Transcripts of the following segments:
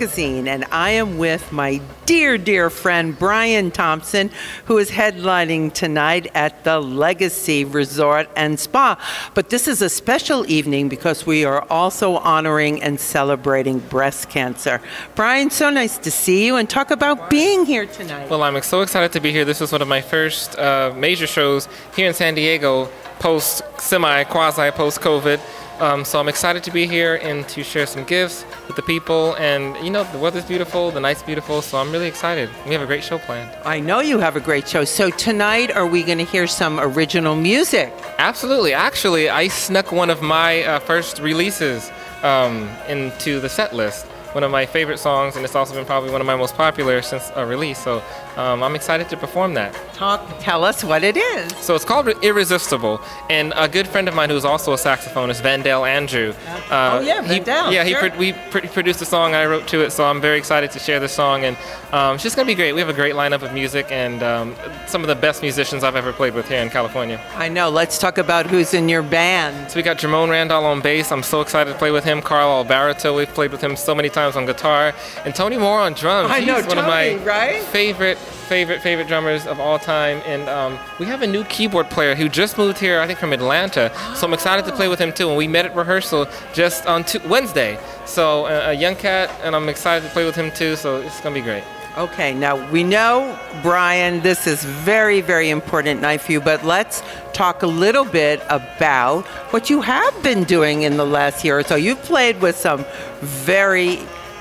Magazine, and I am with my dear, dear friend Bryan Thompson, who is headlining tonight at the Legacy Resort and Spa. But this is a special evening because we are also honoring and celebrating breast cancer. Bryan, so nice to see you and talk about being here tonight. Well, I'm so excited to be here. This is one of my first uh, major shows here in San Diego, post semi quasi post COVID. Um, so I'm excited to be here and to share some gifts with the people. And you know, the weather's beautiful, the night's beautiful, so I'm really excited. We have a great show planned. I know you have a great show. So tonight, are we going to hear some original music? Absolutely. Actually, I snuck one of my uh, first releases um, into the set list one of my favorite songs, and it's also been probably one of my most popular since a release. So um, I'm excited to perform that. Talk, tell us what it is. So it's called Irresistible, and a good friend of mine who's also a saxophonist, Vandell Andrew. Uh, oh yeah, Vandell. yeah, sure. he we pr- produced a song. I wrote to it, so I'm very excited to share this song, and um, it's just gonna be great. We have a great lineup of music, and um, some of the best musicians I've ever played with here in California. I know. Let's talk about who's in your band. So we got Jermone Randall on bass. I'm so excited to play with him. Carlyle Barriteau. We've played with him so many times on guitar, and Tony Moore on drums. I He's know one Tony, of my right? favorite favorite favorite drummers of all time and um, we have a new keyboard player who just moved here i think from atlanta. So i'm excited to play with him too and we met at rehearsal just on wednesday. So uh, a young cat and i'm excited to play with him too so it's to be great. Okay, now we know, Bryan, this is very, very important night for you, but let's talk a little bit about what you have been doing in the last year or so. You've played with some very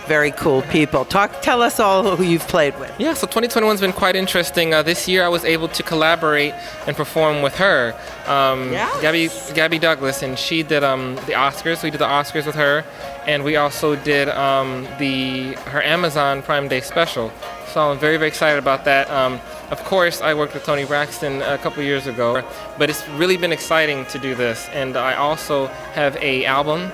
very cool people. Talk, tell us all who you've played with. Yeah, so 2021's been quite interesting. Uh, this year, I was able to collaborate and perform with her, um, yes. Gabby Gabby Douglas, and she did um, the Oscars. We did the Oscars with her, and we also did um, the her Amazon Prime Day special. So I'm very very excited about that. Um, of course, I worked with Toni Braxton a couple years ago, but it's really been exciting to do this. And I also have a album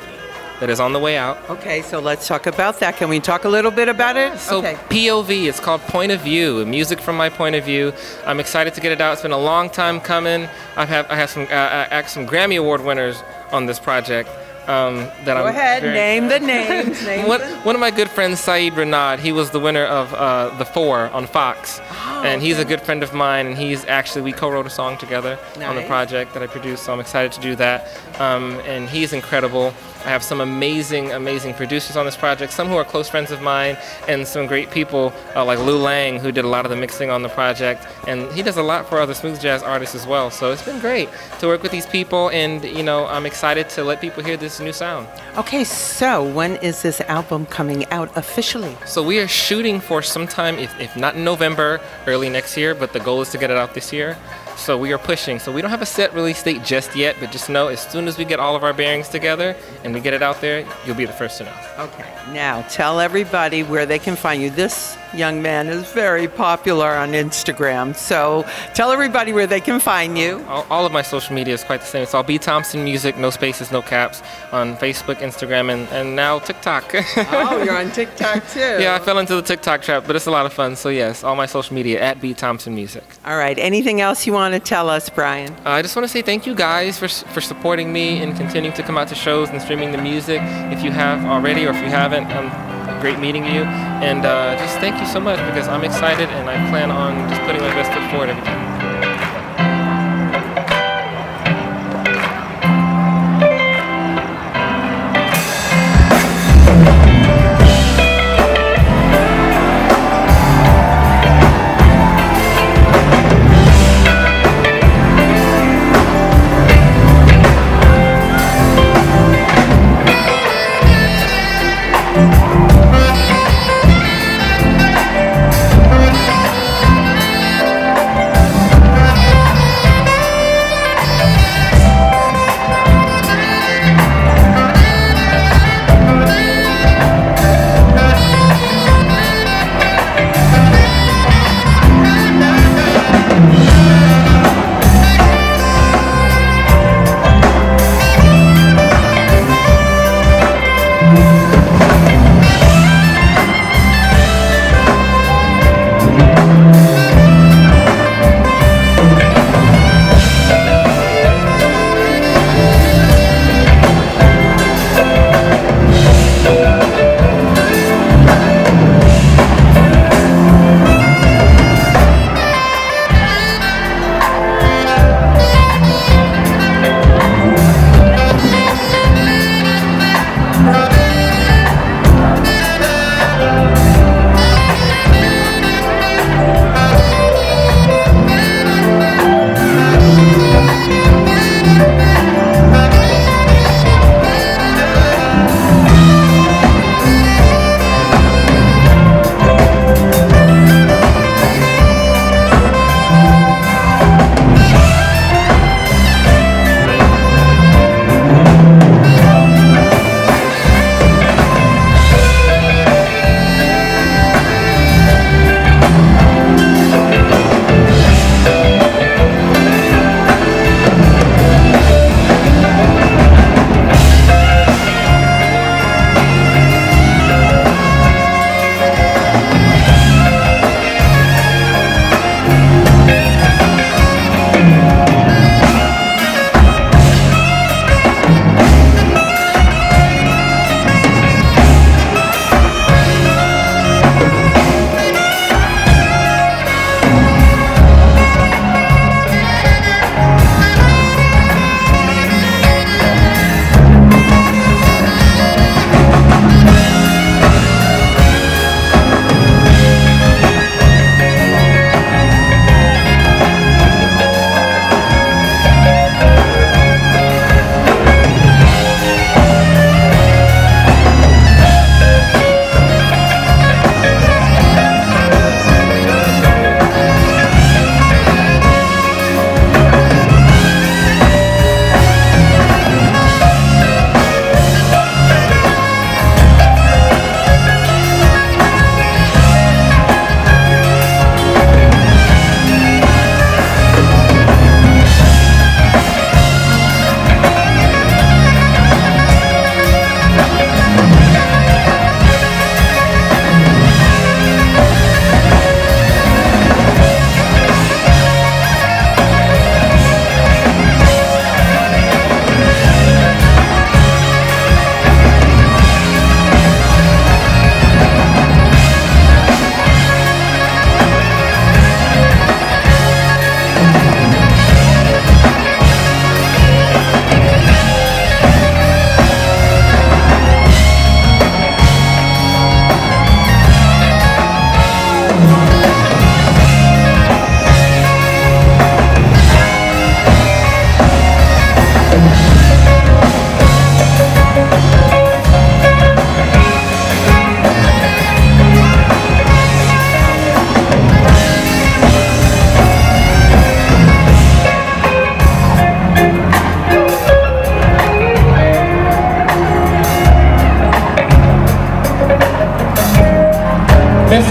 that is on the way out. Okay, so let's talk about that. Can we talk a little bit about it? So okay. POV, it's called Point of View, music from my point of view. I'm excited to get it out. It's been a long time coming. I have I have some uh, some Grammy Award winners on this project. Um, that Go I'm ahead, name the names. Name one, one of my good friends, Saeed Renaud, he was the winner of uh, The Four on Fox. Oh, and he's a good friend of mine, and he's actually, we co wrote a song together on the project that I produced, so I'm excited to do that. Um, and he's incredible. I have some amazing, amazing producers on this project, some who are close friends of mine, and some great people uh, like Lou Lang, who did a lot of the mixing on the project. And he does a lot for other smooth jazz artists as well. So it's been great to work with these people, and you know, I'm excited to let people hear this new sound. Okay, so when is this album coming out officially? So we are shooting for sometime, if, if not in November, early next year, but the goal is to get it out this year. So we are pushing. So we don't have a set release date just yet, but just know as soon as we get all of our bearings together and we get it out there, you'll be the first to know. Okay, now tell everybody where they can find you. This young man is very popular on Instagram, so tell everybody where they can find you. All, all of my social media is quite the same. It's all B Thompson Music, no spaces, no caps, on Facebook, Instagram, and, and now TikTok. Oh, you're on TikTok too. yeah, I fell into the TikTok trap, but it's a lot of fun. So yes, all my social media at B Thompson Music. All right, anything else you want to tell us, Bryan? Uh, I just want to say thank you guys for, for supporting me and continuing to come out to shows and streaming the music. If you have already or if you haven't, um, great meeting you. And uh, just thank you so much because I'm excited and I plan on just putting my best foot forward every time.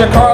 Mr.